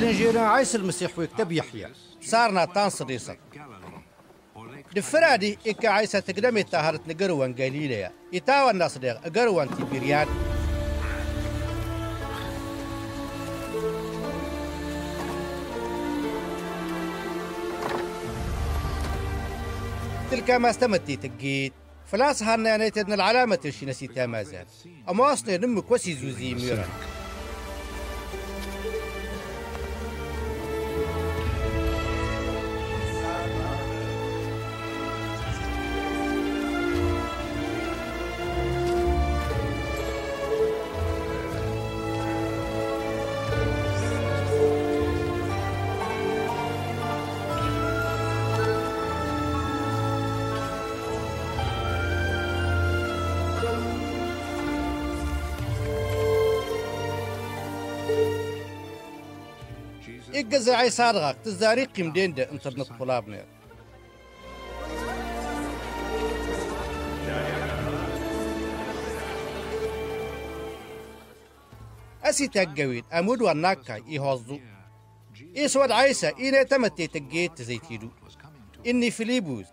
بلنجينا عيسى المسيح ويكتب يحيى. صارنا تان صديصة دفرادي إكا عيسى تقدمي تاهرت نقروان قليلة يتاوى الناس ديغ قروان تبيريان تلك ما استمتي تقيت. فلاس هانا يعني تدنا العلامة تشي نسيتها ما زال أما أصلا نمك وسي زوزي ميرا تزاري قيم دين ده انترنت طلابنا أسي تقوين أمود وناكا يهوزو إسود عيسى إنا تمتي تقيت تزيتيدو إني فيليبوز.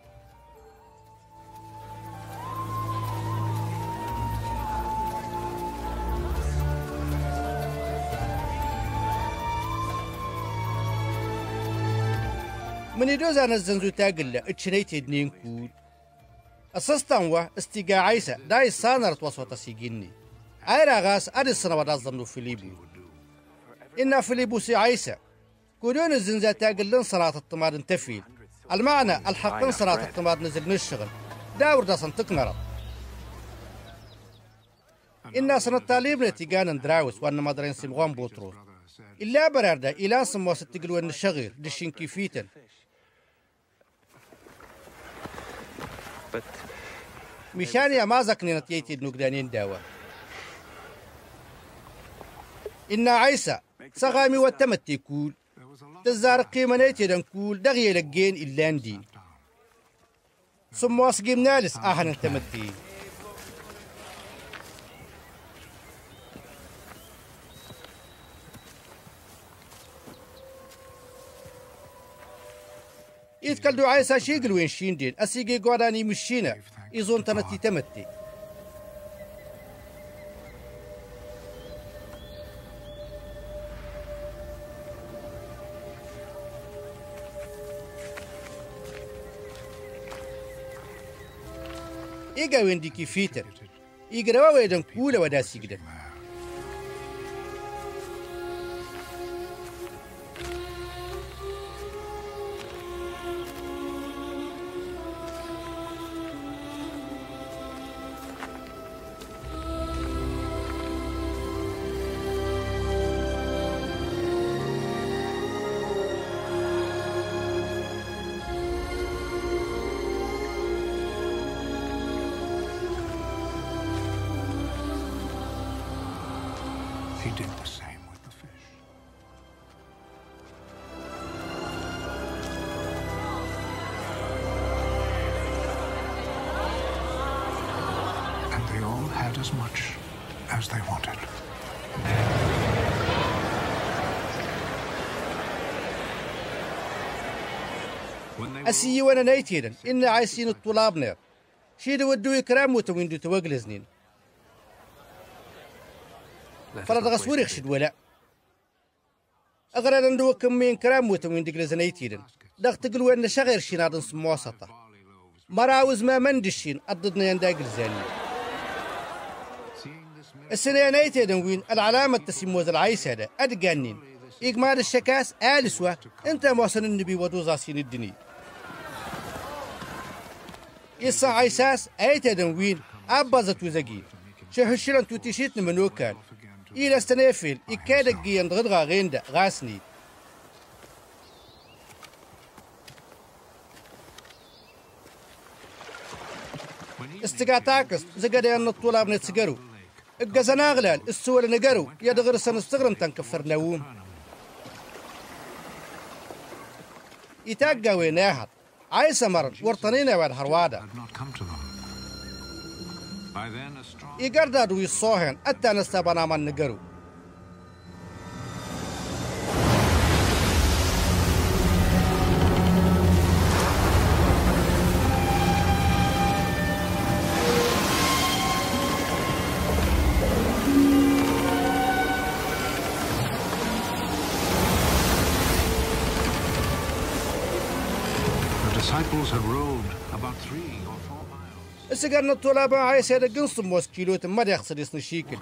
من يدوز أنا الزنزو تاقل اتشنيت ادنين كول أسستان وا استيقا عيسى داي سانر توسوة سيجيني أيرا غاس أدي السنة ودا ظنو فيليبو. إنا فيليبو سي عيسى كودون الزنزا تاقل صلاة الطمار انتفيل. المعنى الحق صلاة الطمار نزل من الشغل داور دا سنتك نرد إنا سنة طالبنا تيقان دراوس وأن مدرين سيمغون بوتروس. إلا براردا إلا سموا ستقل وأن الشغير دشين كيفيتن مشان يا ما زكني نتيتي النقدانين داوا إن عيسى سغامي وتمت كول. تزار قيمة نيتي دنكول دغي لقين إلا دين. ثم واسقيم نالس آهن تمتي. يتكلدو عيسى شيقل وين شيندين أسيقي قواداني مشينا إيزون تمتي تمتي إيقا وين ديكي فيتر إيقا ويدن كولا ودا سيقدن had as much as they wanted. أسيي وأنا نيتيرن إن عايسين الطلابنا شيد ودو يكرام وتويندو توقلزنين فرد غسوري خشد ولا. أغرى ندو كمين كرام وتويندو قلزنيتيرن دغت قلوا أن شغير شنادن سمواسطة. مراوز ما مندشين. أضدنا يندا قلزاني السنة نيتيرن وين العلامة تسموز العيسى هذا. أدقانين. إجمال الشكاس آلسوة أنت موصل النبي ودوزا سين الدنيا. إسا عيساس أيتا دنوين أبازت وزقين. شهشلن توتيشيت منوكان إلى استنافل إكادك جيان غدغا غيندا غاسني. استقاطاكس زقدا أن الطلاب نتسقرو. الجزنا غلال السول نقرو يدغر سنستغرم تنكفر نوم يتاقا ويناهد عايسة مرن ورطنين وين strong يقرداد ويصوهن أتا نستبنا من نقرو السجن الطلاب عايس هذا قنص موسكيلوت ما يخسر يصني شيكل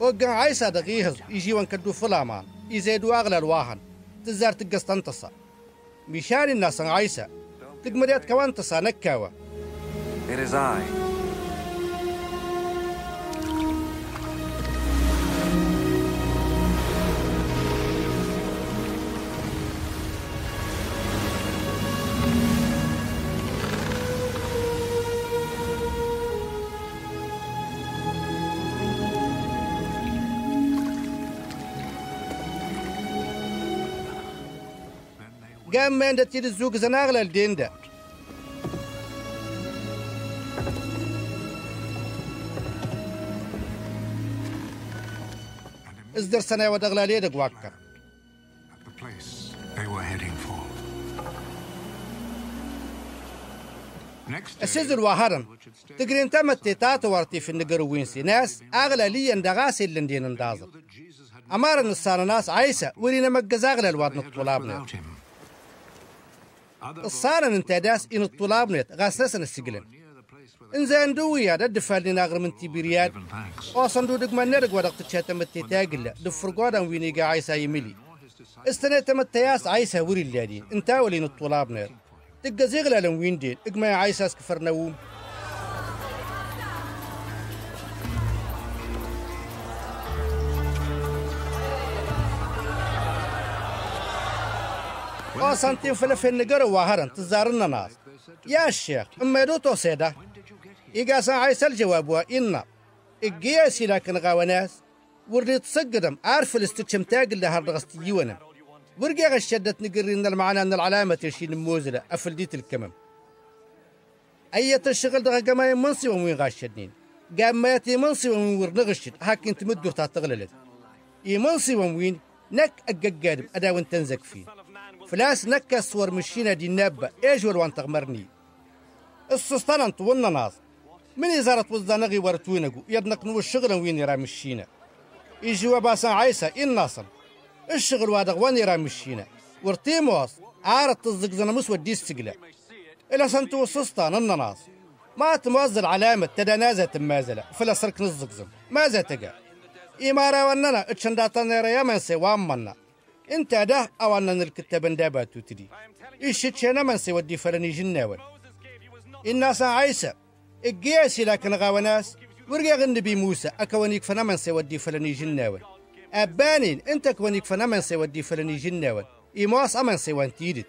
وقع عايس هذا غيهز يجي وانكدو فلامان يزيدوا أغلى الواهن تزار تقص تنتصى مشان الناس عايسة تقمريات كوان تصا نكاوة It is I. قام ما عندها تيد الزوق زناغلة الدين ده Heading for. Next day, السيزل واهرن تقرين تمت تيتات ورتي في النقر وينسي ناس أغلى لي اندغاسي اللي ندين اندازر أمار النصارى ناس عيسى ورينا مقز أغلى الواد نطلابنا الصارن انت داس إن الطلاب نت غاسسن السجلن انزين دويا دا دفالي ناغر من تيبيريات واصندو دقمان نرق ودق تشاتا متتاقل دفر قوادا وينيقا عيسى يميلي استنى تمتياس عيسى وري اللادي انتا ولين الطلاب نير دقا زيغلا لنوين دين اقما عيسى سكفر نووم oo santin falafennigara waaharan tizaarinna naas yaa sheekh imeedutoo seeda igaasan aysa aljawaab waa inna الجياسي لكن غاوناس وريت صقدم عارف الاستشمتاق اللي هالرغستيونا ورقا غشدت نقرين المعنى ان العلامة تشين موزلة افلديت الكمم اية الشغل دغا قما منصي ومين غاشدنين قام ما ياتي منصي ومين ورنغشد هاك انت مدور تغللت. اي منصي ومين نك اقاقادم ادا وانت تنزك فيه فلاس نكا صور مشينا دي نابة إيش والوان تغمرني؟ السلطان انت والناس من إزارة وزدانغي ورتوينغو يدنق نو الشغل وين يرى مشينا. يجي وباسان عيسى إن ناصر. الشغل وادغ وين يرى مشينا. ورتيموس عارت تزقزنا مسوى السقلة إلا سنتو السلطان الناس ما تموزل علامة تدنازة تمازلة. فلا سرك نزقزم ماذا تقع. إمارة وننا اتشنداتنا يا من سوام منا انت ده أو ان الكتاب اندابات تدي إيش تشينا من سيودي فلني جناول الناس عيسى القياسي لكن غاوناس. ورقا النبي موسى. أكوانيك فنمن سيودي فلني جناول أبانين أنت كوانيك فنمن سيودي فلني جناول إيماس أمن سيوان تيدت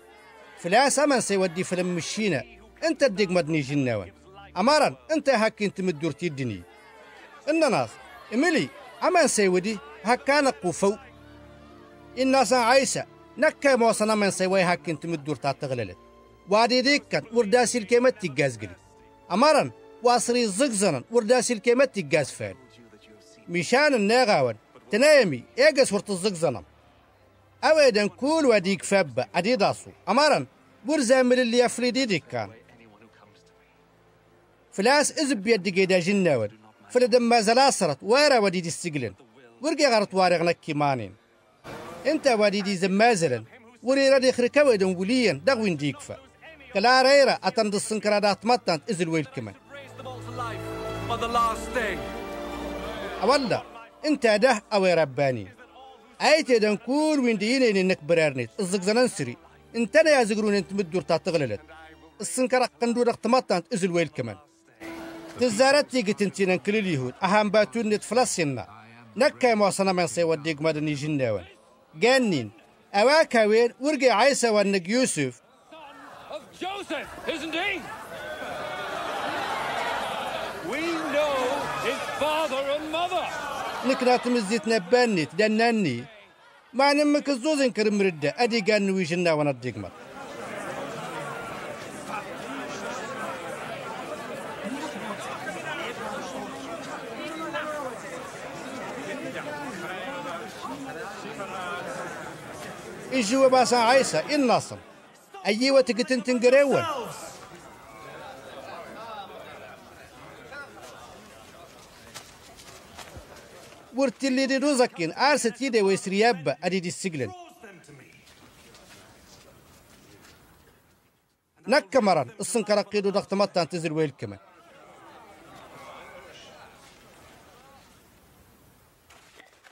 فلاس أمن سيودي فلن مشينا. أنت الدق مدني جناول أمارا أنت هاك أنت مدور تيدني. إن ناس إملي أمن سيودي هكانا قفو الناس عيسى. نكا موصنا من سيوي هاك أنت مدور تاتغللت وادي ديكا ورداسي الكيمة تيقازقلي أمرا واصري زقزنا ورداسي الكيمة تيقاز فان مشان الناغاون تنايمي إيقاس ورت الزقزنا أويدا كول وديك فابا أديداسو. أمرا ورزامل اللي يفريدي ديك كان. فلاس إزب بيد قيدا جناون. فلدم ما زلاصرت وارا ودي دي السجلن. ورقي غرط وارغنا كيمانين انت ودي دي زمازلن وري ردي خركوي دون وليا دغوين ديكفا. كلا ريرا أتند السنكرادات متن إزل ويل كمان. أولا انت ده يا رباني. أيتي دن كل وين ديني إنك برارنيت. الزقزنان سري. انت يا زقرون انت مدور تغللت. السنكرة قندور اقتمتن إزل ويل كمان. تزارت تيجي تنتين كل اليهود أهم باتون نت فلسطين نكا موصنا من سيوديك مدني جناوان. جانين أواكا وين ورقي عيسى ونك يوسف of Joseph, isn't he? We know his father and mother. نكرات مزيت نباني تدناني ما نمك الزوزن كرم ردة أدي قان ويجنا ونديك مر إجوا باسا عيسى النصر أيوة تقتن تنقريون ورتلي دي روزكين آرست يدي ويسرياب أدي دي السجلن. نك مران السنكر قيدو ضغط مطان تزل ويل كمان.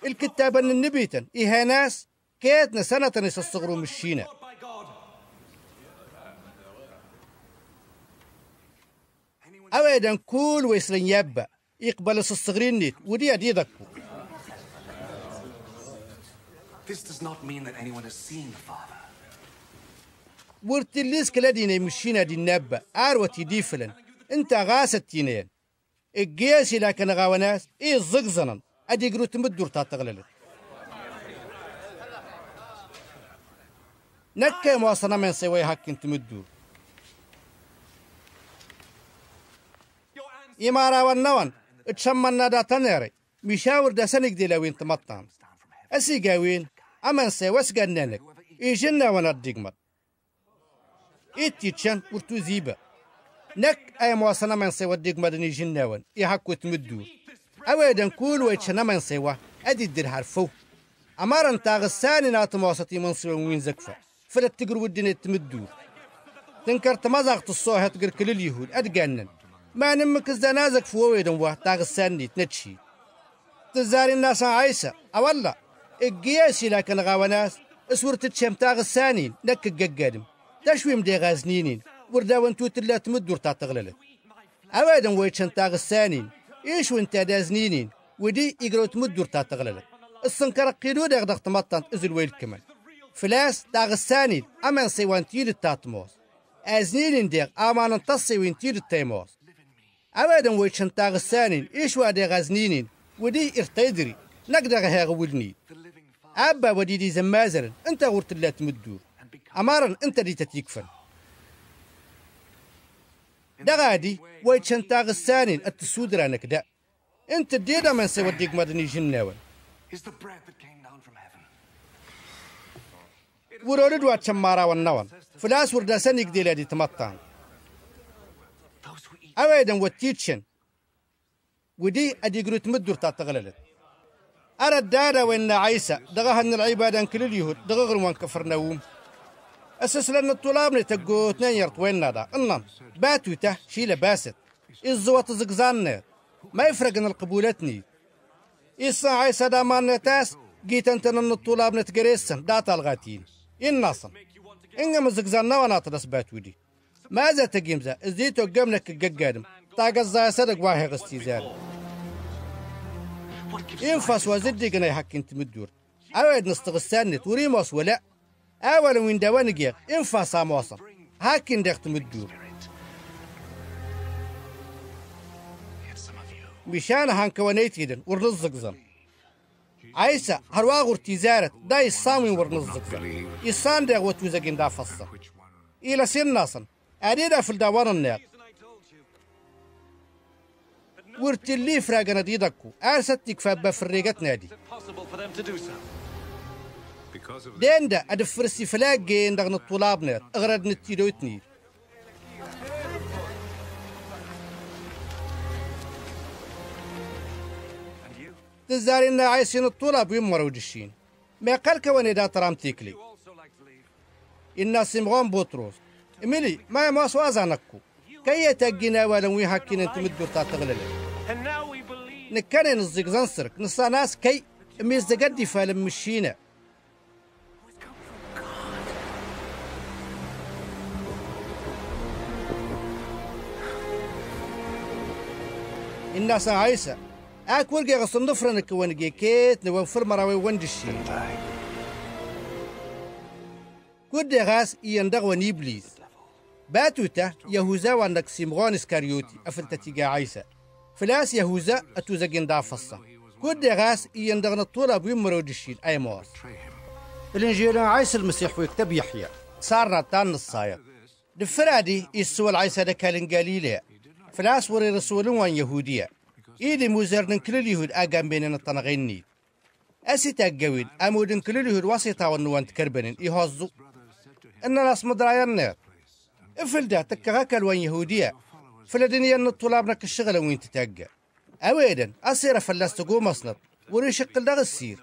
الكتاب ان النبيتن إيها ناس كيتنا سنة يستصغروا مشينا أويدا كل ويسرين يابا يقبل الصغرين نيت ودي أدي ذكو This does not mean that anyone has seen the Father. ورتليس كلادينا يمشينا دي النبا أروتي ديفلن إنت غاستينين القياسي لكن غاوناس إيه الزقزنن أدي قرو تمدور تاتغللت. نكا مواصنا من سوي هكين تمدور إمارة والنوان اتشمنا دا تنيري. مشاور دا سنك دي لوين تمطان. أسي قاوين أمن سوى سقنانك إيجنا وأنا الدقمت. إتيتشان ورتو زيبا. نك أي مواصنا من سوى الدقمت نيجنا وان إيحكو تمدور أويدا كل ويتشنا من سوى. أدي الدر حرفو أمارن تاغساني نات مواصتي من سوى وين زكفة فلت تقر ودنا تمدور تنكر تمزغت الصوحة تقر كل اليهود أدقانن ما نمك الزنازك فويدا واه تاغساني تنتشي تزاري الناس عيسى أولا القياسي لكن غاوناس اسور تتشم تاغ السانين لك الققادم تشويم دي غازنينين وردا وانتو تلا تمدور تغللت. أوادا ويتشن تاغ إيش وانت دازنينين ودي يقرو تمدور تغللت. السنكر قيدو داغ دغ تمطن إزل ويل كمان فلاس تاغ السانين أمان سيوان تير التاتموس. أزنينين ديغ أمان تصي وين تير التيموس. أوادا ويتشن تاغ السانين إيش وادي غازنينين ودي إرتيدري نقدر هاغ ولني أبا وديدي زمازرن أنت غورت لا تمدور. أمارن أنت دي تتيكفن. دا غادي ويتشن تاغ السانين التسودرانك دا. أنت ديدا من سوديك مدني جناون ورولد وات شمارا والنوان فلاس وردا سنك دي لادي تمطان أويدا وتيتشن. ودي أدي قلو تمدور تاتغللت أرى الدارة وإن عيسى دغها أن العبادة كل اليهود دغغر وان كفرناوم أساس لأن الطلاب نتقو اثنين يرط وين نادا. إنن باتو ته شيلة باسد. إزوة زقزان ما يفرق أن القبولتني إسا عيسى دامان نتاس. جيت أنت أن الطلاب نتقريسن. داتا الغاتين. إن ناصن إنما زقزان وأنا تدس باتو دي ماذا تقيمزا إزيتو قمنك الققادم تاقزا صدق واهي غستي زاد ينفس وزدي قنا يحكي تمدور أود نستغسان توريموس ولا أول وين دوان جيغ ينفس موصل هاكين of you مشان هانك ونيتيدن ورنزق زن عيسى هرواغور تيزارت دا يصامي ورنزق زن يسان ديغ وتوزقين دا فصل. إلى سين ناصن أديدا في الدوان النيق ورتلي فراغنا ديدكو أرستك فابا فريقت نادي. Possible for them to do so. Because of ديندا تزارين عايسين الطلاب يمروا دشين ما قال كواني دا ترام تيكلي. إنا سيمغون بطرس إميلي ما يماس وازانكو كي يتقينا ولن ويحكين انت مدور تاتغلل And now we believe. نكان نزيق زنسرك نصا ناس كي ميز قدي فالم مشينا الناس عيسى اكل جي غصن نفرنك ونجي كيت نوان فرمرا وندشي كود غاس يندغ ونيبليس باتوتا يهوذا وانك سيمغون اسكاريوتي افلتتي عيسى فلاس يهوذا اتوزقين دافصة كود غاس يندغ الطلب ويمرو دشين اي him. الإنجيل عيسى المسيح ويكتب يحيى. صارنا تان الصاير دفرادي يسوى العيسى دكا الانجاليليا فلاس وري رسول وان يهودية إيدي موزرن كل اليهود أقام بيننا الطنغيني أسي تاقوين أمودن كل اليهود وسيطة ونوان تكربنين يهزو إن ناس مدرايا افلدا تكغاك الوان يهودية. فلدنيا إن الطلاب نك الشغل وين تتاقى اويدا اصير فلاس تقو مصنط وريشق دغ السير.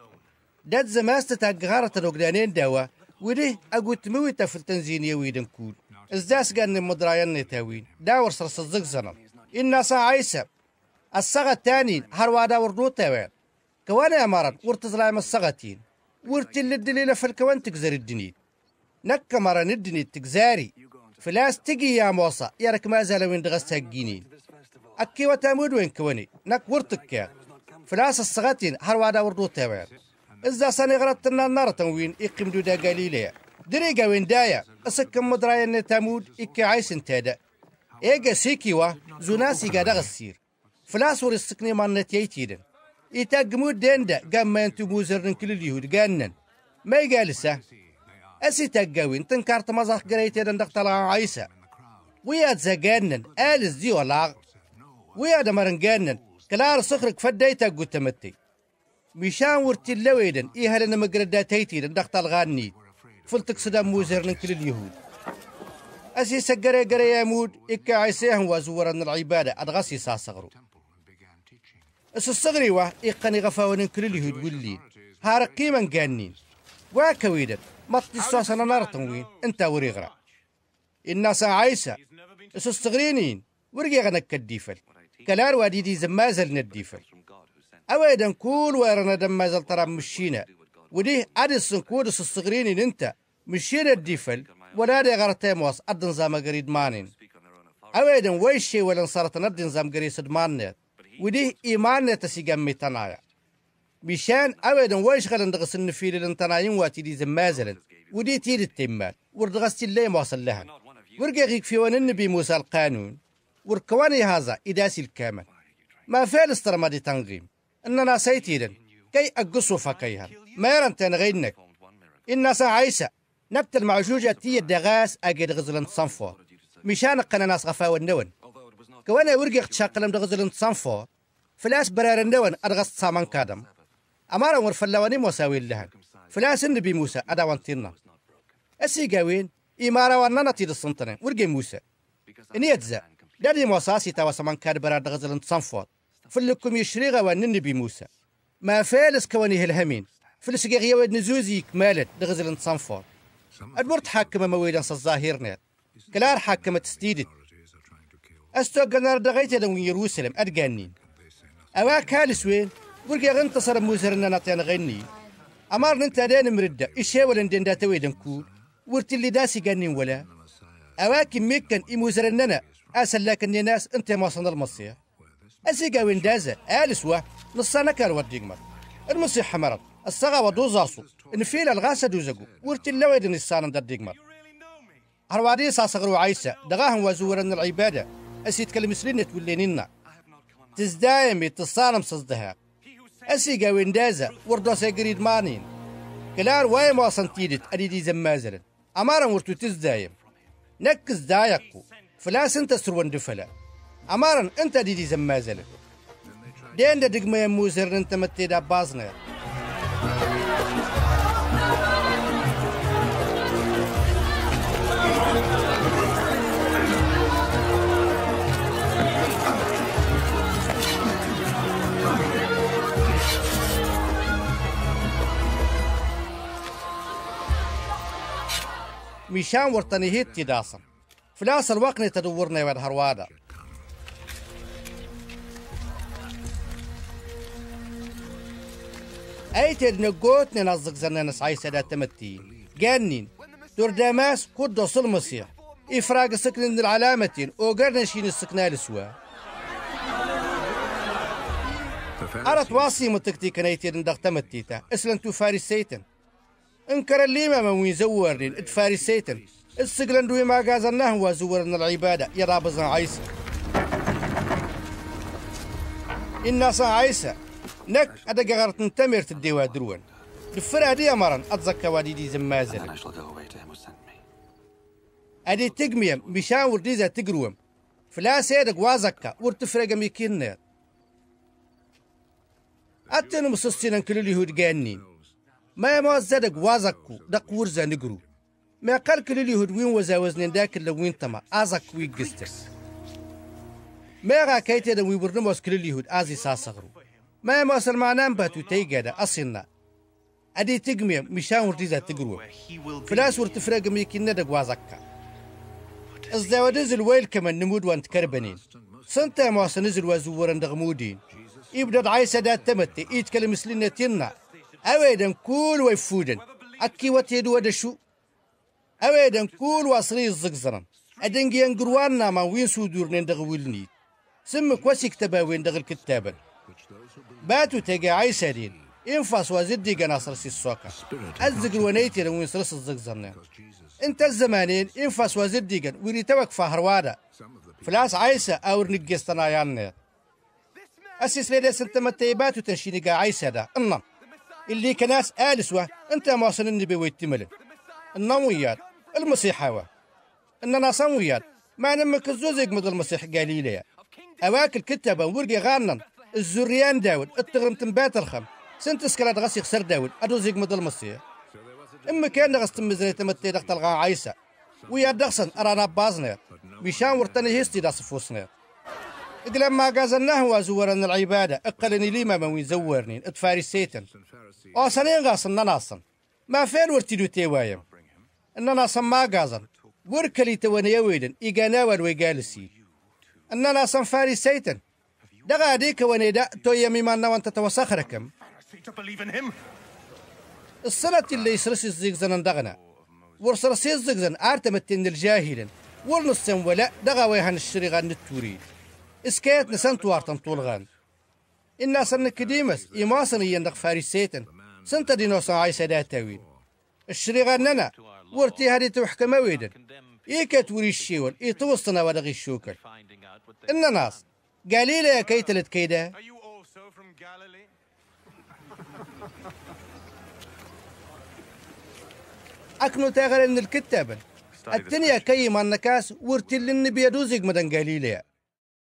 داد زماس تتاقى غارة الوقدانين داوا. ودي اقو تمويتا في التنزينية ويدن كول. إزداس قان مدرايا نتاوين داور سرس الزق زنم إنا سا عيسى الصغة التاني هروادا وردو تاوين كوانا امارات ورتزلايم الصغتين ورتل الدليل في الكوان تكزر الدنيد نك مرة ندني تكزاري. فلاس تجي يا موصى يارك ما زال وين دغست هجينين أكي وتامود وين كوني نك ورتك يا. فلاس الصغاتين هروادا وردو تاوين إذا سنة غرتنا النار تنوين إقيم دودا قليلة. دريقا وين دايا أسكم مدرايا تامود إكي عيس انتادا إيجا سيكيوا زوناسي قادا غسير. فلاس ورسكني مانت يتيدن يتاقمود ديندا قام ما انتو موزرن كل اليهود قانن. ما يقالسه أسي تقاوين تنكارت مزاق قريتي دندق طلع عيسى. ويا تزاقانن آلس دي ولاغ ويا دمرنقانن كلار صخرك فداي تقو تمتي. مشان ورتي اللويدن إيها لنا مقردا تيتي دندق طلغاني فلتك صدا موزرن كل اليهود. أسي سقري قري يمود إكا عيسيهم وزورن العبادة أدغسي ساسغرو. اس الصغري واه إقني غفاون كل اليهود واللين هارقي من قانين واكويدن مطي السوسن نار تنوين أنت وريغرا الناس عايسة اس الصغرينين ورقي غنك الديفل كلار وادي دي زمازل نديفل. أويدن كول ويرنا دمازل ترى مشينا. وديه أدس كود اس الصغرينين أنت مشينا الديفل. ولا دي غرتي موس أدن زام قريد مانين. أويدن ويشي ولن صارت ندن زام قريد سدمانيت وديه إيمان تسيقمي تنايا مشان أبدا ويش غلن دغس النفيل الانتناين واتي دي زمازلن. ودي تيد التمال وردغست اللي واصل لها ورقا غيك في وان النبي موسى القانون. وركواني هذا إداسي الكامل ما فعل استرما دي تنغيم. إننا سيتيدن. كي أقصوا فكيها ما يرن تنغينك إن عيسى. نبت المعجوجة تي الدغاس أجد غزلن صنفو. مشان قنا ناس غفاو النون كوانا ورقي اختشاقلم دغزلن صنفو فلاس برار النون أدغست سامان كادم. أمارا ورفلواني مساوي لهن فلاس النبي موسى أدوان تينا. أسي قاوين إمارا وانانا تيد السنطنين ورقي موسى. إني يتزا دادي موساسي تاوى سمان كاد برار دغزلن صنفوت فلكم يشريغا وان النبي موسى. ما فالس كواني هالهمين فلس غيوي نزوزي كمالت دغزلن صنفوت أدبرت حاكمة مويدا الظاهر نيت كلار حاكمة ستيدت أستوغنا دغيت يدن يروسلم أدقانين أواك هالس وين ورقي غنتصر موزرنا نطيان غني. أمار ننتا دين مردة إشي ولا ندين داتا ويدن كول. ورت اللي داسي قانين ولا. أواكي ميكن إموزرننا أسل لكن ناس أنت ما صن المصيح أسيقا وين دازا آلسوا نصانا كان وديقمر المصيح حمرت الصغا ودوزاسو نفيل الغاسة دوزقو ورت اللي ويدن السانا داديقمر هروادي ساسغرو عيسى دغاهم وزورن العبادة. أسي تكلم سلينة تولينينا تزدايمي تصانم صدها. أسي قاوين دازا وردو سيقريد مانين كلار واي ما سنتيدت أديدي زمازلن أمارا ورتو تزدايم. نكز دايقو فلاس انت سروان دفلا أمارا انت أديدي زمازلن دين دا دقما يموزر انت متيدا بازنر مشان ورطني هيت تداصم فلاس الوقت تدورنا ود هروادا. ايت نقوت ننزق زنان سعي سادات تمتي. جانين دور داماس قدس المسيح إفراق سكن العلامتين وقرنا شين السكنة لسوا أرت واصي متكتي كنيتين ندغ تمتيتا اسلنتو فارسيتن إنكر اللي ما وين زورني اتفارسيتن السجلن دوي ما قازناه وزورنا العبادة. يرابزنا عيسى الناس عيسى نك أدق غرت تمر تديوا دروان دفر دي أمرا أتزكى وادي دي زمازل. أدي تقميم مشان ورديزا تقروم. فلا سيدك وازكا ورتفرق ميكين نير. أتنو مسسينا كل اليهود قانين. ما زدك وازكو دق ورزا نقرو. ما قال كل اليهود وين وزاوزنين داك وين تما. ازك وي قستس ما غا كيتي دا وي برنموس كل اليهود أزي ساسغرو. ما ما سر معنام باتو تيجادا أصلنا أدي تجمع مشان ورتيزا تجرو فلاس ورتفرق ميكين ندق وازكا الزاود نزل ويل كمان نمود وانت كربنين. سنتا ما سنزل وزورا دغمودين يبدا عيسى دات تمتي يتكلم سلينا تينا. أويدا كول ويفودن أكي وتيدو ودشو. أويدا كول واصري الزقزرن أدنجي ينقروانا ما وين سودور ندغويلني سمك وسيك تباوين دغ الكتابن باتو تيجي عيسى إنفاس وزدي قناصر سي السوكا الزقر ونيتي لو ينسرس الزقزرنا إنت الزمانين إنفاس وزدي قن ويري توك فهروادا فلاس عيسى أو نقستنا ياني اسس ليدي سنت متيبات وتنشيني قا عيسى دا أنا اللي كناس آلسوة انت ما وصل النبي ويتملن النمويات المسيحة اننا صمويات ما نمك الزوزيق مد المسيح قالي لي اواكل كتابا ورقي غانن. الزريان داود التغرم تنبات الخم. سنت سكرات غسي خسر داود ادو زيق مد المسيح. إما كان غس تمزري تمتي دقت الغا عيسى. ويا دغسن أرانا بازنير. مشان ورتني هيستي دا صفوسنير إقل ما قازناه وزورن العبادة إقلني لي ما وين زورني؟ اتفاري سيتن. أو سنين غاصن ناصن ما فين ورتيدو تيوايم ان ناصن ما قازن وركلي تواني ويدن إيقانا ان ناصن فاري سيتن. دغا ديك ونيدا تو يمي ما وانت توسخركم To believe in him? السنة اللي يسرس الزيغزن دغنا. ورسرسي الزيغزن ارتمت ان الجاهلين. ورنسن ولا دغا ويهن الشريغان التوري إسكيت نسان توارتن طولغان. إنا سن كديمس إماسن يندق فارسيتن. سنت دينوسا عيسى داتاوين. الشريغان ننا ورتي هادي توحكم ويدن إيكت وري الشيول إيتوسطنا ودغي الشوكل إن ناس قاليلا يا كيتلت كيدا? أكنو تاغل إن الكتابة التنيا كي ما النكاس ورتي للنبي يدوزيق مدن قاليلا